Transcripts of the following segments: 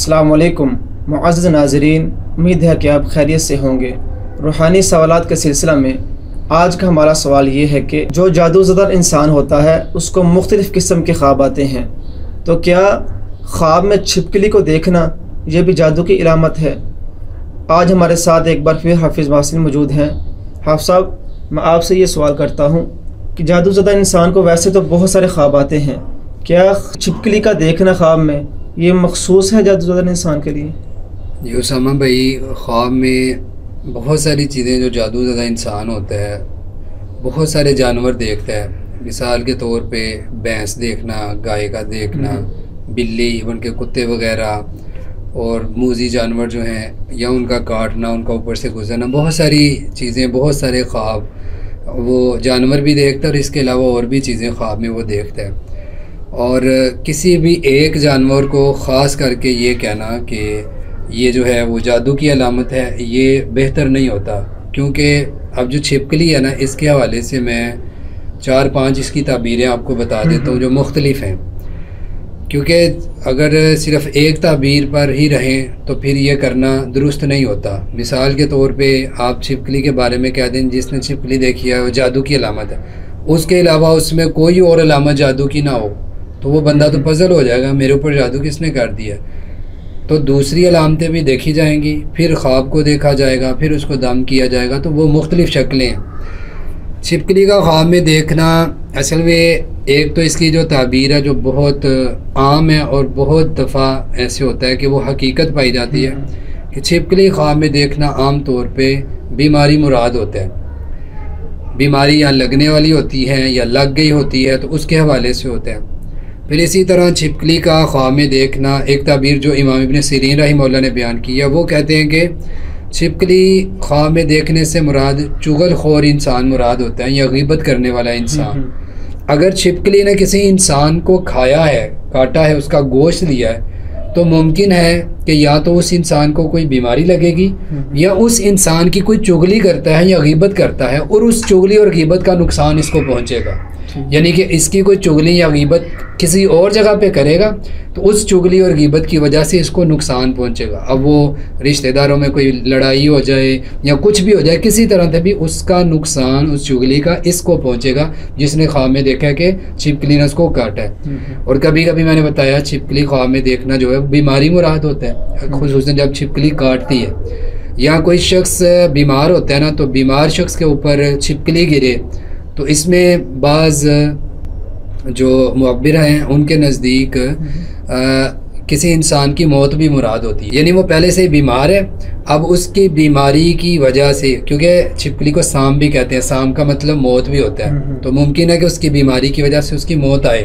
असलकुम मुआज़ नाजरीन उम्मीद है कि आप खैरियत से होंगे रूहानी सवाल के सिलसिला में आज का हमारा सवाल ये है कि जो जादू ज़दर इंसान होता है उसको मुख्तलिफ़ किस्म के ख्वाब आते हैं तो क्या ख्वाब में छिपकली को देखना यह भी जादू की इलामत है आज हमारे साथ एक बार फिर हाफिज़ वासिन मौजूद हैं हाफ़ साहब मैं आपसे ये सवाल करता हूँ कि जादू ज़दा इंसान को वैसे तो बहुत सारे ख्वाब आते हैं क्या छिपकली का देखना ख्वाब में ये मखसूस है जादू ज़दा इंसान के लिए? जी उसामा भाई ख्वाब में बहुत सारी चीज़ें जो जादू ज़दा इंसान होता है बहुत सारे जानवर देखता है। मिसाल के तौर पे भैंस देखना गाय का देखना हम्म। बिल्ली इवन के कुत्ते वगैरह और मूजी जानवर जो हैं या उनका काटना उनका ऊपर से गुजरना बहुत सारी चीज़ें बहुत सारे ख्वाब वो जानवर भी देखता है और इसके अलावा और भी चीज़ें ख्वाब में वो देखता है। और किसी भी एक जानवर को ख़ास करके ये कहना कि ये जो है वो जादू की अलामत है ये बेहतर नहीं होता। क्योंकि अब जो छिपकली है ना इसके हवाले से मैं चार पाँच इसकी ताबीरें आपको बता देता हूँ हम्म। जो मुख्तलिफ़ हैं। क्योंकि अगर सिर्फ़ एक ताबीर पर ही रहें तो फिर ये करना दुरुस्त नहीं होता। मिसाल के तौर पे आप छिपकली के बारे में कह दें जिसने छिपकली देखी है वो जादू की अलामत है। उसके अलावा उसमें कोई और अलामत जादू की ना हो। तो वो बंदा तो पजल हो जाएगा मेरे ऊपर जादू किसने कर दिया? तो दूसरी अलामतें भी देखी जाएँगी फिर ख्वाब को देखा जाएगा फिर उसको दम किया जाएगा तो वो मुख्तलिफ़ शक्लें हैं। छिपकली का ख्वाब में देखना असल में एक तो इसकी जो ताबीर है जो बहुत आम है और बहुत दफ़ा ऐसे होता है कि वो हकीकत पाई जाती है कि छिपकली ख्वाब में देखना आम तौर पे बीमारी मुराद होता है। बीमारी या लगने वाली होती है या लग गई होती है तो उसके हवाले से होता है। फिर इसी तरह छिपकली का ख्वाब में देखना एक तबीर जो इमाम इबन सीरीन रही मौला ने बयान किया वो कहते हैं कि छिपकली ख्वाब में देखने से मुराद चुगल खोर इंसान मुराद होता है या गीबत करने वाला इंसान। हम्म, हम्म। अगर छिपकली ने किसी इंसान को खाया है काटा है उसका गोश्त लिया है तो मुमकिन है कि या तो उस इंसान को कोई बीमारी लगेगी हम्म, या उस इंसान की कोई चुगली करता है या गीबत करता है और उस चुगली और गीबत का नुकसान इसको पहुंचेगा। यानी कि इसकी कोई चुगली या गीबत किसी और जगह पे करेगा तो उस चुगली और गिबत की वजह से इसको नुकसान पहुंचेगा अब वो रिश्तेदारों में कोई लड़ाई हो जाए या कुछ भी हो जाए किसी तरह से भी उसका नुकसान उस चुगली का इसको पहुंचेगा जिसने ख्वाब में देखा कि छिपकली ने उसको काटा है। और कभी कभी मैंने बताया छिपकली ख्वाब में देखना जो है बीमारी मुराद होता है हम्म। खसूस जब छिपकली काटती है या कोई शख्स बीमार होता है ना तो बीमार शख्स के ऊपर छिपकली गिरे तो इसमें बाज़ जो मुबर हैं उनके नज़दीक किसी इंसान की मौत भी मुराद होती है। यानी वो पहले से ही बीमार है। अब उसकी बीमारी की वजह से क्योंकि छिपकली को साम भी कहते हैं साम का मतलब मौत भी होता है। हम्म, हम्म। तो मुमकिन है कि उसकी बीमारी की वजह से उसकी मौत आए।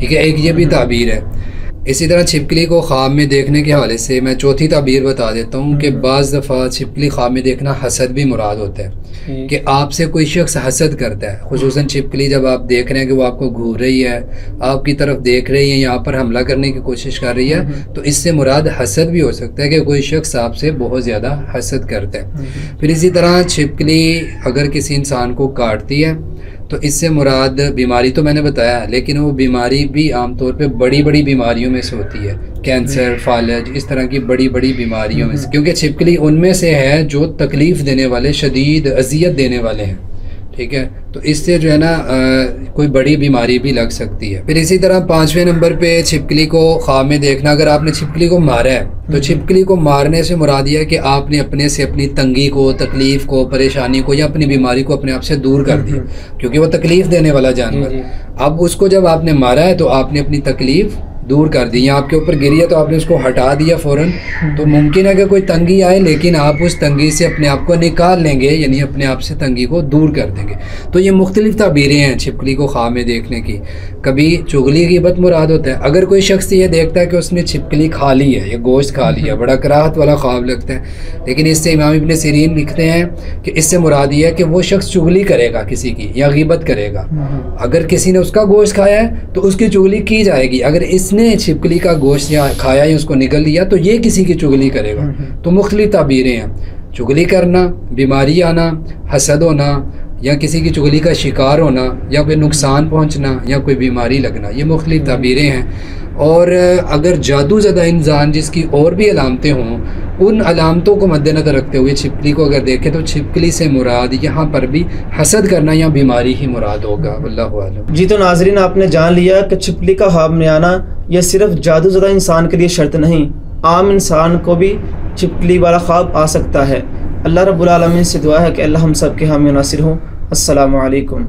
ठीक है एक ये भी हम्म, ताबीर है। इसी तरह छिपकली को ख्वाब में देखने के हवाले से मैं चौथी तबीर बता देता हूँ कि बाज़ दफ़ा छिपकली ख्वाब में देखना हसद भी मुराद होता है कि आपसे कोई शख्स हसद करता है खसूस छिपकली जब आप देख रहे हैं कि वो आपको घूर रही है आपकी तरफ़ देख रही है यहाँ पर हमला करने की कोशिश कर रही है तो इससे मुराद हसद भी हो सकता है कि कोई शख्स आपसे बहुत ज़्यादा हसद करता है। फिर इसी तरह छिपकली अगर किसी इंसान को काटती है तो इससे मुराद बीमारी तो मैंने बताया लेकिन वो बीमारी भी आमतौर पे बड़ी बड़ी बीमारियों में से होती है। कैंसर फालज इस तरह की बड़ी बड़ी बीमारियों में से। हम्म। क्योंकि छिपकली उनमें से है जो तकलीफ़ देने वाले शदीद अजियत देने वाले हैं। ठीक है तो इससे जो है ना कोई बड़ी बीमारी भी लग सकती है फिर इसी तरह पाँचवें नंबर पे छिपकली को ख्वाब में देखना अगर आपने छिपकली को मारा है तो हम्म। छिपकली को मारने से मुराद यह है कि आपने अपने से अपनी तंगी को तकलीफ़ को परेशानी को या अपनी बीमारी को अपने आप से दूर कर दिया हम्म। क्योंकि वो तकलीफ़ देने वाला जानवर अब उसको जब आपने मारा है तो आपने अपनी तकलीफ़ दूर कर दी या आपके ऊपर गिरी है तो आपने उसको हटा दिया फ़ौरन। तो मुमकिन है कि कोई तंगी आए लेकिन आप उस तंगी से अपने आप को निकाल लेंगे यानी अपने आप से तंगी को दूर कर देंगे। तो ये मुख्तलिफ़ तबीरें हैं छिपकली को खा में देखने की। कभी चुगली की बद मुराद होता है। अगर कोई शख्स ये देखता है कि उसने छिपकली खा ली है या गोश्त खा लिया बड़ा कराहत वाला ख्वाब लगता है। लेकिन इससे इमाम इबन सरीन लिखते हैं कि इससे मुराद ये है कि वो शख्स चुगली करेगा किसी की या गिबत करेगा। अगर किसी ने उसका गोश्त खाया है तो उसकी चुगली की जाएगी। अगर इसने जिसने छिपकली का गोश्त या खाया या उसको निकल लिया तो ये किसी की चुगली करेगा। हम्म, हम्म। तो मुख्तलि तबीरें हैं। चुगली करना बीमारी आना हसद होना या किसी की चुगली का शिकार होना या कोई नुकसान पहुँचना या कोई बीमारी लगना ये मुख्तलि तबीरें हैं। और अगर जादू ज़दा इंसान जिसकी और भी अलामतें हों उन अलामतों को मद्देनज़र रखते हुए छिपकली को अगर देखें तो छिपकली से मुराद यहाँ पर भी हसद करना या बीमारी ही मुराद होगा। अल्लाह जी तो नाजरीन, आपने जान लिया कि छिपकली का आना यह सिर्फ़ जादू ज़दा इंसान के लिए शर्त नहीं, आम इंसान को भी छिपकली वाला ख्वाब आ सकता है। अल्लाह रब्बुल से दुआ है कि अल्लाह हम सब के हामी नासिर हों। अस्सलाम वालेकुम